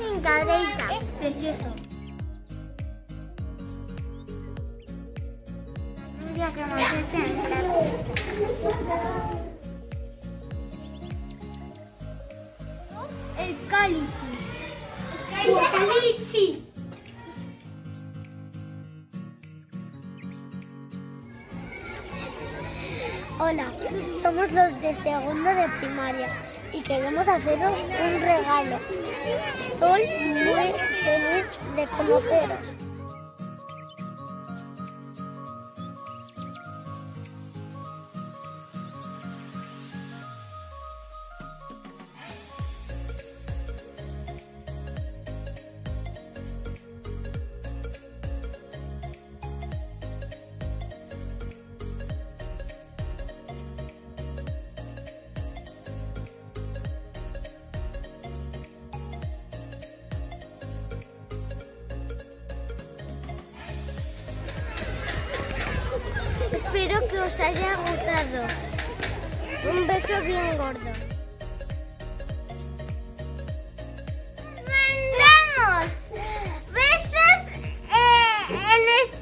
Virgen Cadeita. Es precioso. Un día que me en. El cálice. El cálice. Hola, somos los de segundo de primaria y queremos haceros un regalo. Estoy muy feliz de conoceros. espero que os haya gustado. Un beso bien gordo. ¡Mandamos! ¡Besos eh, en este